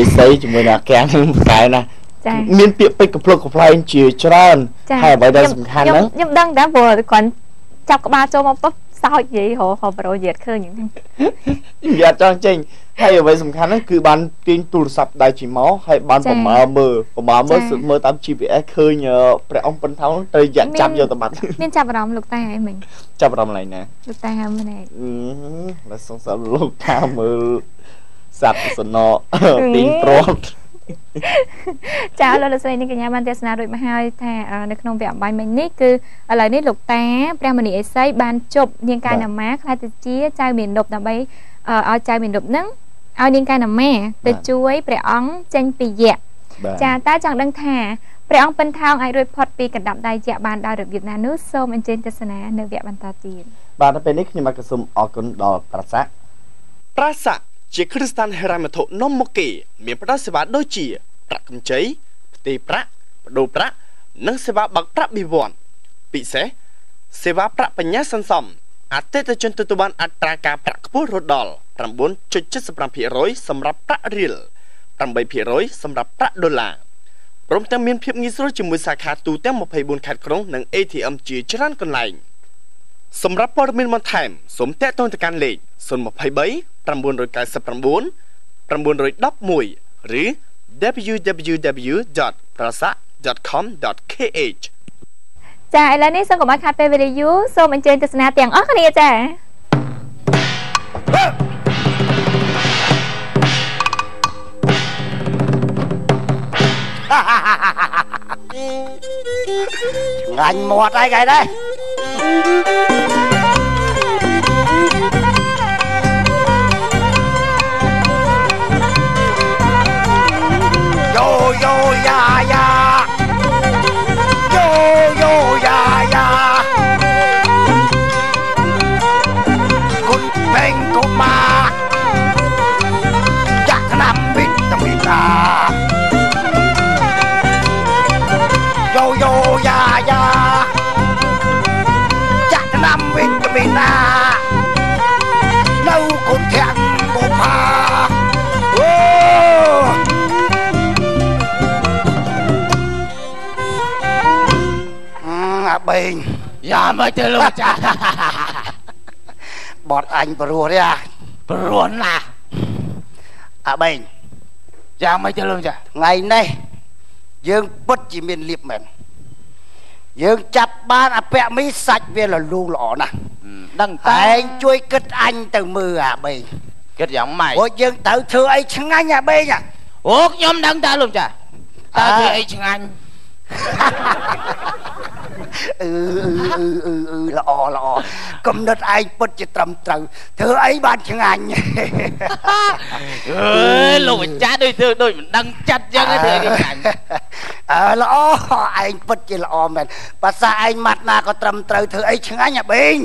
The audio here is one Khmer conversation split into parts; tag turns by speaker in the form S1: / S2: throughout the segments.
S1: អេសីជាមួយនឹងអាកាំងនឹងប្រកែណា
S2: ចា
S1: មានពាក្យពេចន៍កំ pl ុកកំ pl ែងជាច្រើនហើយអ្វីដែលសំខាន់ហ្នឹង
S2: ខ្ញុំដឹងតែព្រោះគាត់ចាប់ក្បាលចូលមកปุ๊បសោចនិយាយរហប្រូយាតឃើញហ្នឹង
S1: យាតចង់ចេញហើយអ្វីសំខាន់ហ្នឹងគឺបានទាញទូរស័ព្ទដៃជីមកហើយបានប្រមើមើលប្រមើមើលមើលតាម GPS ឃើញព្រះអង្គប៉ុនថោងទៅយ៉ាក់ចាប់យកទៅបាត់
S2: មានចាប់អារម្មណ៍លោកតាហើយមិញ
S1: ចាប់អារម្មណ៍ឡើយណា
S2: លោកតាហើមនេះ
S1: អឺដល់សង្សារលោកតាមើល សัตว์សនៈទីព្រម
S2: ចាលោកលោកស្រីនេះកញ្ញាបានទេសនារួចមកហើយថានៅក្នុងវគ្គអំបញ្ញមិញនេះគឺឥឡូវនេះលោកតាព្រះមនីអេសីបានជប់នាងកាយណាម៉ាខ្លះទៅជាចៅមាននប់ដើម្បីឲ្យចៅមាននប់នឹងឲ្យនាងកាយណាម៉ាទៅជួយព្រះអង្គចេញពីយៈចាតើចង់ដឹងថាព្រះអង្គពិនថោងអាចរួចផុតពីកណ្ដាប់ដៃយៈបានដោយរបៀបណានោះសូមអញ្ជើញទស្សនានៅវគ្គបន្តទៀត
S1: បាទនៅពេលនេះខ្ញុំបាទសូមអរគុណដល់ប្រាសា
S3: ប្រាសា ជាគ្រីស្តានហេរ៉ាមេថូនំមកគេ មានផ្ដល់សេវាដូចជាប្រាក់កម្ចីផ្ទេរប្រាក់បដូរប្រាក់និងសេវាបើកប្រាក់បៀវ័នពិសេសសេវាប្រាក់បញ្ញាសន្សំអតិថិជនទទួលបានអត្រាការប្រាក់ខ្ពស់រហូតដល់9.75%សម្រាប់ប្រាក់រៀល8%សម្រាប់ប្រាក់ដុល្លារព្រមទាំងមានភាពងាយស្រួលជាមួយសាខាទូទាំង24ខេត្តក្រុងនិង ATM ជាច្រើនកន្លែង សម្រាប់ព័ត៌មានបន្ថែមសូមតាក់ទងទៅកាន់លេខ023 999 911ឬ www.prasa.com.kh
S2: ចាឥឡូវនេះសូមកុំឲ្យខាត់ពេលវេលាយូរសូមអញ្ជើញទស្សនាទាំងអស់គ្នាចា
S4: ឆ្ងាញ់មាត់ហើយគេដែរ Música បេង
S5: យ៉ាមិនទៅលោកចា
S4: បត់អញព្រោះទេ
S5: ព្រោះណាស់
S4: អាបេង
S5: យ៉ាងមិនទៅលោកចា
S4: ថ្ងៃនេះយើងពិតជាមានលៀបមែនយើងចាប់បានអពៈមីសាច់វាលលូងល្អណាស់
S5: ដឹង
S4: តែឯងជួយគិតអញទៅមើលអាបេង
S5: គិតយ៉ាងម៉េច
S4: ព្រោះយើងត្រូវធ្វើអីឆ្ងាញ់អាបេង
S5: អូខ្ញុំដឹងតើលោកចាតើធ្វើអីឆ្ងាញ់
S4: អឺអឺអឺអឺល្អល្អកំណត់ឯងពិតជាត្រឹមត្រូវធ្វើអីបានឆ្ងាញ់
S5: អើលោកម្ចាស់ដូចធ្វើដូចមិនដឹងចិត្តចឹងធ្វើអីឆ្ងាញ់
S4: អើល្អឯងពិតជាល្អមែនភាសាឯងម៉ាត់ណាក៏ត្រឹមត្រូវធ្វើអីឆ្ងាញ់អាបេង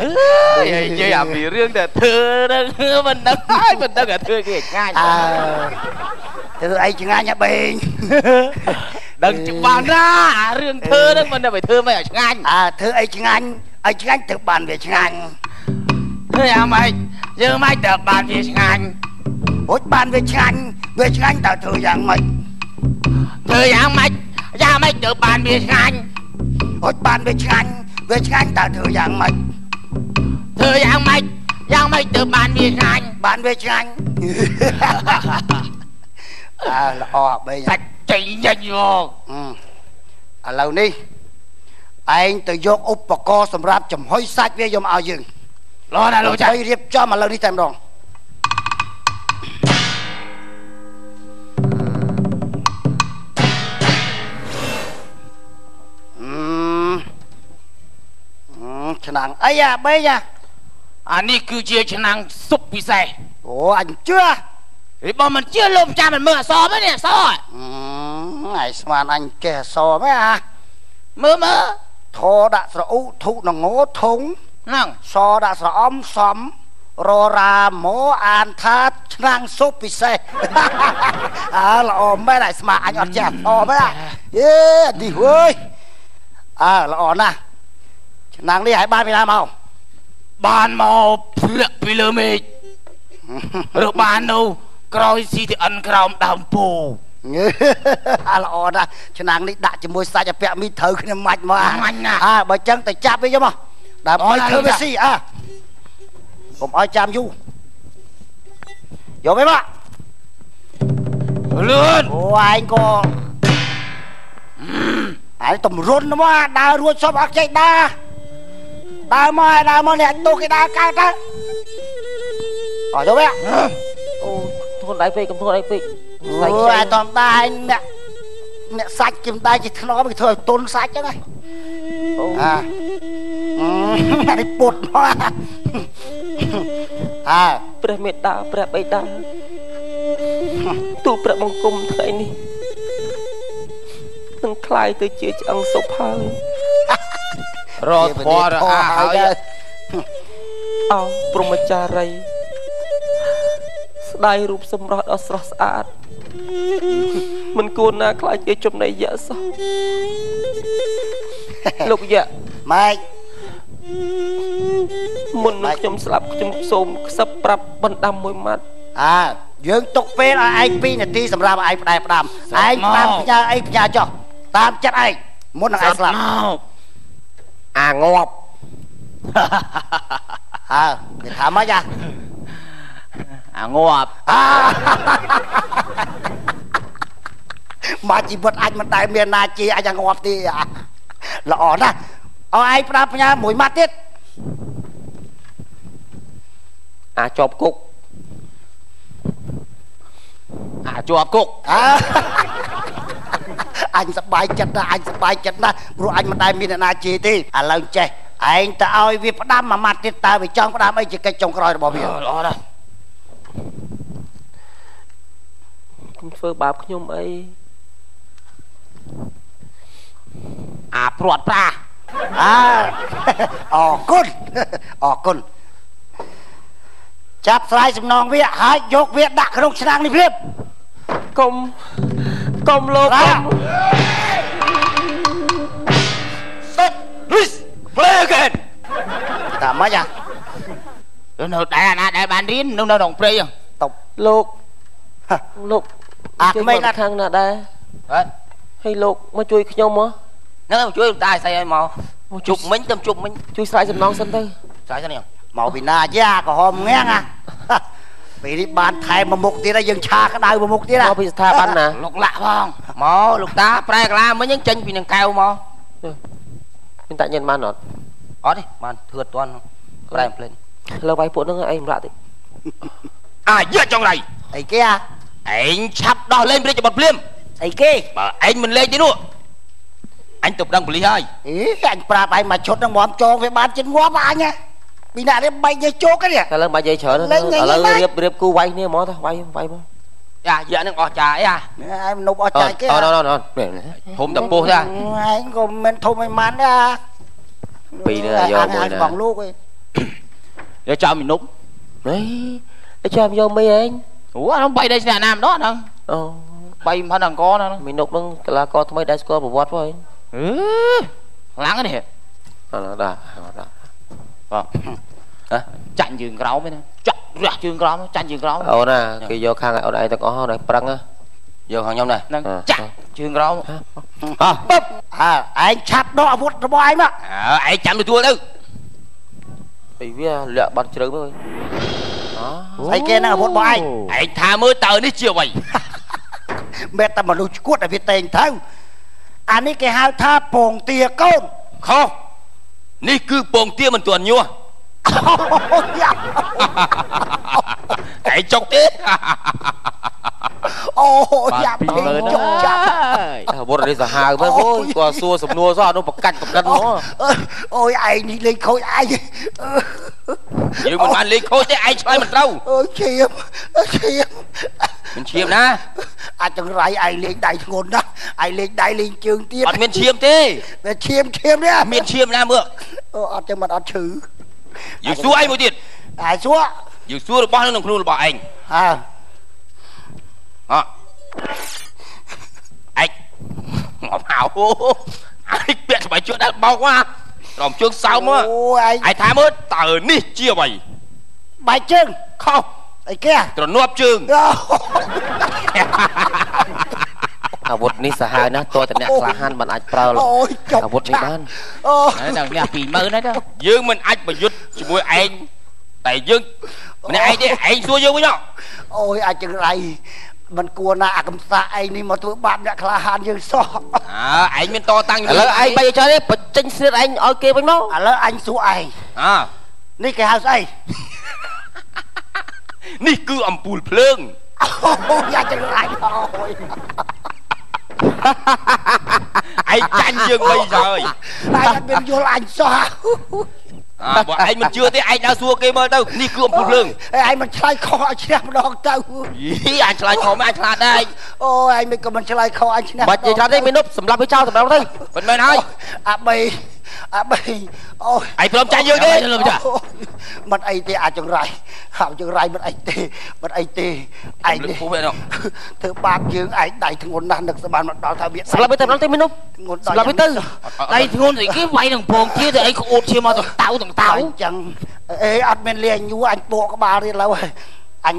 S5: អើយនិយាយអាពីរឿងតែធ្វើនឹងមិនដឹងហើយមិនដឹងថាធ្វើគេឆ្ងាញ់អើ
S4: ធ្វើអីឆ្ងាញ់អាបេង
S5: ដឹងច្បាស់ណាអារឿងធ្វើហ្នឹងមិនទៅធ្វើមិនឲ្យឆ្ងាញ់
S4: អើធ្វើអីឆ្ងាញ់ឲ្យឆ្ងាញ់ទៅបានវាឆ្ងាញ់
S5: ធ្វើយ៉ាងម៉េចយើងមិនទៅបានវាឆ្ងាញ់
S4: រួចបានវាឆ្ងាញ់វាឆ្ងាញ់តើធ្វើយ៉ាងម៉េច
S5: ធ្វើយ៉ាងម៉េចយ៉ាងម៉េចទៅបានវាឆ្ងាញ់
S4: រួចបានវាឆ្ងាញ់វាឆ្ងាញ់តើធ្វើយ៉ាងម៉េច
S5: ធ្វើយ៉ាងម៉េចយ៉ាងម៉េចទៅបានវាឆ្ងាញ់
S4: បានវាឆ្ងាញ់អើល្អបី
S5: សា ច់ចេញញញមក
S4: ឥឡូវនេះឯងទៅយកឧបករណ៍សម្រាប់ចំហុយសាច់វាយកមកឲ្យយើង
S5: ល្អណាស់លោកចា
S4: ឲ្យរៀបចំឥឡូវនេះតែម្ដងឆ្នាំងអីអាបេយ៉ា
S5: អានេះគឺជាឆ្នាំងស៊ុបពិសេស
S4: អូអញជឿ
S5: រីបងមិនជឿលោកម្ចាស់មិនមើលអសទេនេះអសអឺ
S4: ថ្ងៃស្មានអញកេះអសមែនអា
S5: មើលមើល
S4: ធរដាក់ស្រអ៊ូធុនងោធុង
S5: ហ្នឹង
S4: សដាក់ស្រអំសំររាម៉ូអានថាឆ្នាំងស៊ុបពិសេសអើល្អមែនហើយស្មាអញអត់ចេះអមែនយេនេះអើយអើល្អណាស់ឆ្នាំងនេះឲ្យបានពីណាមក
S5: បានមកភ្លាក់ពីលើមេឃឬបាននោះ
S4: ក្រោយស៊ីទីអិនក្រោមដើមពូ អាល្អណាស់ឆ្នាំងនេះដាក់ជាមួយសាច់អាពាក់មីត្រូវគ្នាមាច់មកមាញ់ណាអើបើចឹងទៅចាប់វិញមកដើម្បីធ្វើវាស៊ីអើកុំឲ្យចាំយូរយកវិញមកលឿនអូឯងក៏ឯងតម្រុនមកដើររួចសុំអត់ចេះដើរដើរមកឲ្យដើរមកអ្នកទូគេដើរកើតទៅអត់យកវិញ
S5: អូធន់ដៃពេកកុំធន់ដៃពេក
S4: អូអាតំដែរអ្នកអ្នកសាច់គេមិនដែរជាធ្នមគេធ្វើឲ្យទុនសាច់ចឹងហើយ
S5: អូ
S4: អាអានេះពុតមកអើ
S5: ព្រះមេត្តាព្រះបិតាទូលព្រះបង្គំថ្ងៃនេះនឹងคลายទៅជាឆ្អឹងសុភហើយ
S4: រត់ធរអាហើយ
S5: អោព្រមចារី ស្ដាយរូបសម្រស់ដ៏ស្រស់ស្អាតមិនគួរណាខ្លាចជាចំណៃយៈសោះលោកយៈ
S4: ម៉េច
S5: មុននឹងខ្ញុំស្លាប់ខ្ញុំសូមខ្សឹបប្រាប់បណ្ដាំមួយម៉ាត់
S4: អើយើងទុកពេលឲ្យឯង2នាទីសម្រាប់ឲ្យឯងផ្ដែផ្ដាំឯងតាមផ្ញើអីផ្ញើចុះតាមចិត្តឯងមុននឹងឯងស្លាប់អាងាប់អើគេថាម៉េចអា
S6: អាងាប់
S4: អាមកជីវិតអញមិនដែលមានណាជាអញងាប់ទេអាល្អណាស់ឲ្យឯងផ្ដាំផ្ញើមួយម៉ាត់ទៀត
S5: អាចប់គុក
S6: អាជាប់គុក
S4: អើអញសប្បាយចិត្តណាស់អញសប្បាយចិត្តណាស់ព្រោះអញមិនដែលមានអ្នកណាជេរទេឥឡូវចេះឯងទៅឲ្យវាផ្ដាំមួយម៉ាត់ទៀតតើវាចង់ផ្ដាំអីជាកិច្ចចុងក្រោយរបស់វា
S6: ល្អណាស់
S5: ខ្ញុំ ធ្វើបាបខ្ញុំអី
S6: អាព្រាត់ប្រា
S4: អើអរគុណអរគុណចាប់ស្រាយសំណងវាហើយយកវាដាក់ក្នុងឆ្នាំងនេះភ្លាម
S5: កុំកុំលោក
S4: រ៉ា
S5: កុំ
S4: សិត
S6: Luis Flanagan
S4: តាម៉េចអា
S6: នៅដែរអាណាដែលបានរៀននៅនៅក្នុងព្រៃហ្នឹង
S4: តុប
S5: លោកលោក
S4: អា
S5: ជួយ
S4: ក្មេង
S5: មក
S4: ណាស់
S5: ខាងណាដែរ
S6: បាទ
S5: ហើយលោកមកជួយខ្ញុំមក
S6: ហ្នឹងហើយជួយលោកតាស្អីឲ្យមកជប់មិញទៅជប់មិញ
S5: ជួយស្រាយសំណងសិនទៅ
S6: ស្អាតទេនេះ
S4: មកពីណាយ៉ាក្រហមងាំងអាពេលនេះបានថែមមួយមុខទៀតហើយយើងឆាក្តៅមួយមុខទៀត
S5: មក
S4: ណា
S5: ពីស្ថាប័នណា
S6: លោកលាក់ផងមកលោកតាប្រែកាឡាមិញហ្នឹងចេញពីនឹងកៅមក
S5: មានតាញ៉ាំបានអត់
S6: អត់ទេបានធឿតតន់ប្រែភ្លេង
S5: លើវាយពួកហ្នឹងឯងម្លាក់តិច
S6: អាយៈចង្រៃ
S4: អីគេអា
S6: ឯងឆាប់ដោះលេងព្រាជបុតភ្លាម
S4: អីគេ
S6: បើឯងមិនលេងទេនោះអញទៅប្តឹងប៉ូលីសហើយ
S4: អីអញប្រាប់ឯងមកឈុតនឹងមកចងវាបានជិនងាប់អញហ៎ពីណានេះបែកយកជោគនេះ
S5: តែឡើងបាច់និយាយច្រើន
S4: លេងញ៉ៃ
S5: ឥឡូវ
S4: ញ៉ៃ
S5: រៀបរៀបគូវាយគ្នាហ្មងទៅវាយវាយមក
S6: អាយៈហ្នឹងអស់ចាអីអា
S4: ឯងមនុស្សអត់ចាយគេ
S5: អត់អត់អត់
S6: ធំតពោះទេ
S4: ឯងក៏មិនធំឲ្យម៉ាន់ដែរ
S5: ពីរនេះយកមួយណា
S4: បងលោកឯង
S6: យកចោលមីនុក
S5: ហេតែចាំយកមីឯង
S6: អូអានោះបីដៃស្នាក់ណាម្ដងហ្នឹង
S5: អូ
S6: បីមិនអង្គហ្នឹង
S5: មីនុកហ្នឹងកីឡាករថ្មីដែលស្គាល់ប្រវត្តិផងឯង
S6: អឺខ្លាំងនេះ
S5: អត់ដល់ដល់
S6: បងចាញ់ជើងក្រោមហ្នឹងចាក់រះជើងក្រោមចាញ់ជើងក្រោម
S5: អូនណាគេយកខាងអូនឯងទាំងអស់ហើយប្រឹងណា
S6: យកខាងខ្ញុំដែរហ្នឹងចាក់ជើងក្រោម
S4: អើបឹបអើឯងឆាប់ដកអាវុធរបស់ឯងមក
S6: អើឯងចាំទទួលទៅ
S5: ពីវាលាក់បាត់ជ្រៅមើលអូ
S4: ស្អីគេហ្នឹងអាវុធរបស់ឯង
S6: ឯងថាមើលតើនេះជាអ្វី
S4: មែនតែមនុស្សឈួតឲ្យវាតែងទៅអានេះគេហៅថាពងទាកូន
S6: ខុសនេះគឺពងទាមិនទាន់ញាស់
S4: អូយ៉ា
S6: ឯងចុកទេ
S4: អូយ៉ាប់ពេកជុកចាប់
S5: អាវុធនេះសាហាវមែនអូយគាត់សួរសំណួរសោះនោះបកាច់បកិនមក
S4: អូយឯងនេះលេងខូចឯង
S6: យើងមិនបានលេងខូចទេឯងឆ្លើយមិនត្រូវ
S4: អូយឈាមឈាម
S6: មិនឈាមណា
S4: អាចចង្រៃឯងលេងដៃធ្ងន់ណាស់ឯងលេងដៃលេងជើងទៀត
S6: អត់មានឈាមទេ
S4: វាឈាមឈាមនេះ
S6: មានឈាមណាមើល
S4: អូអត់ចឹងមិនអត់ឈឺ
S6: យើងសួរឯងមួយទៀត
S4: ឯងសួរ
S6: យើងសួររបស់នៅក្នុងខ្លួនរបស់ឯង
S4: អើ
S6: អត់ឯងងប់ហៅឯងពាក់ស្បែកជក់ដល់បោកមកត្រមជើងសើមមក
S4: អូឯង
S6: ឯងថាមើលតើនេះជាអ្វី
S4: បាយជើង
S6: ខុស
S4: អីគេ
S6: ទ្រនាប់ជើង
S4: អូ
S5: អាវុធនេះសាហាវណាស់តើតអ្នកក្លាហានមិនអាចប្រើលោក
S4: អូយចុក
S5: អាវុធនេះបាន
S4: អូ
S6: ហើយដល់អ្នក20000ហើយទៅយើងមិនអាចប្រយុទ្ធជាមួយឯងតែយើងម្នាក់ឯងទេឯងសួរយើងវិញហ៎
S4: អូយអាចចង្រៃ មិនគួរណាអាកំសាឯងនេះមកធ្វើបាបអ្នកក្លាហានយើងសោះ
S6: អើឯងមានតតាំង
S5: ឥឡូវឯងបីចុះនេះបញ្ចេញស្នៀតឯងឲ្យគេវិញមក
S4: ឥឡូវអញសួរឯង
S6: អើ
S4: នេះគេហៅស្អី
S6: នេះគឺអំពូលភ្លើង
S4: អូយអាចចង្រៃអូយ
S6: ឯងចាញ់យើងបីហើយ
S4: ឯងអត់មានយល់អញសោះ
S6: អើ បើឯងមិនជឿទេឯងដើរសួរគេមើលទៅនេះគឺអំពូលភ្លើង
S4: ឯងមិនឆ្លើយខុសឲ្យឈ្នះម្ដងទៅ
S6: យីអញឆ្លើយខុសមិនអញឆ្លាតដែរ
S4: អូយឯងមិនក៏មិនឆ្លើយខុសអញឈ្នះ
S5: បាច់និយាយច្រើនទេមាននប់សម្រាប់វាចោលសម្រាប់ទៅ
S6: មិនមែនហើយ
S4: អាបី អាបីអូយ
S6: ឯងព្រមចាញ់យើងទេ
S4: អូយមិនអីទេអាចង្រៃហើយចង្រៃមិនអីទេមិនអីទេឯង
S6: លឹក
S4: នេះ
S6: ពុះវិញនោះ
S4: ធ្វើបាបយើងឯងដៃធ្ងន់ណាស់នឹកស្មានមកដល់ថាវា
S5: សម្រាប់វាទៅម្ដងទេមាននប់
S4: ធ្ងន់
S5: សម្រាប់វាទៅ
S6: ដៃធ្ងន់ស្អីគេវាយនឹងពងជាទៅឯងក្អួតឈាមមកទៅតៅទាំងតៅ
S4: អញ្ចឹងអេអត់មានលាញញួរអញពកក្បាលរៀនឡើយអញ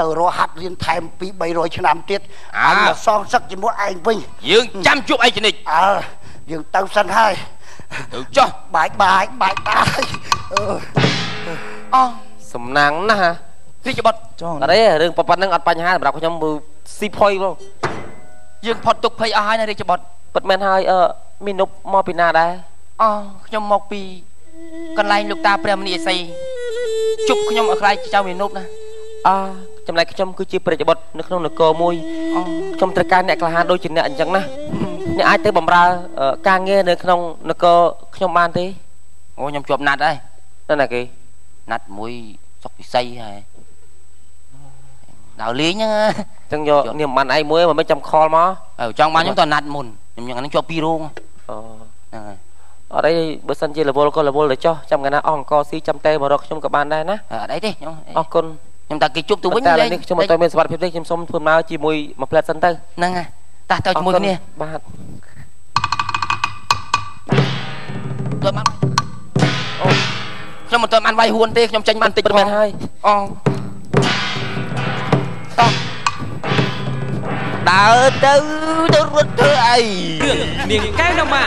S4: ទៅរកហាត់រៀនថែមពី300ឆ្នាំទៀតអញមកសងសឹកជាមួយឯងវិញ
S6: យើងចាំជួបឯងជនិច
S4: អើយើងទៅសិនហើយ
S6: ទៅចុះ
S4: បាយបាយបាយបាយអឺ
S6: អោះ
S5: សំណាងណាស់ហ่ะ
S6: ទីច្បត់
S5: អត់ទេរឿងប៉ុណ្ណឹងអត់បញ្ហាសម្រាប់ខ្ញុំមើលស៊ីផុយបង
S6: យើងផុតទុកភ័យអស់ហើយណារាជច្បត់
S5: ពិតមែនហើយអឺមាននប់មកពីណាដែរ
S6: អោះខ្ញុំមកពីកន្លែងលោកតាព្រះមនីអេសីជប់ខ្ញុំឲ្យខ្លាយជាចៅមាននុបណា
S5: អើចំណែកខ្ញុំគឺជាប្រជាបុត្រនៅក្នុងនគរមួយ
S6: អូ
S5: ខ្ញុំត្រូវការអ្នកក្លាហានដូចជាអ្នកអញ្ចឹងណា អ្នកអាចទៅបម្រើអឺការងារនៅក្នុងនគរខ្ញុំបានទេ
S6: អូខ្ញុំជាប់ណាត់ហើយ
S5: นั่นណាគេ
S6: ណាត់មួយសុកពិសីហើយដល់លេងហ្នឹង
S5: អញ្ចឹងយកនាមបានឯងមួយមិនមិនចាំខលមក
S6: អើចង់បានខ្ញុំតណាត់មុនខ្ញុំយ៉ាងហ្នឹងជាប់ពីរោង
S5: អូ
S6: ហ្នឹងហើយ
S5: អត់អីបើសិនជារវល់ក៏រវល់ទៅចោះចាំកណាអស់អង្គស៊ីចាំតែមករកខ្ញុំក៏បានដែរណា
S6: អត់អីទេខ្ញុំ
S5: អរគុណ
S6: ខ្ញុំតែគេជប់ទៅវិញ
S5: តែឥឡូ
S6: លេង
S5: វនេះខ្ញុំអត់ទាន់មានសុវត្ថិភាពទេខ្ញុំសូមធ្វើដំណើរជាមួយមួយផ្លែតសិនទៅ
S6: ហ្នឹងហើយ តាស់ទៅជាមួយគ្នា
S5: បាទ
S6: ទៅបានអូខ្ញុំមិនទាន់បានវាយហួនទេខ្ញុំចេញបានតិច
S5: ពិតមែនហើយ
S6: អូតោះដើរទៅទៅរត់ធ្វើអី
S7: រឿងនាងកែវណាម៉ា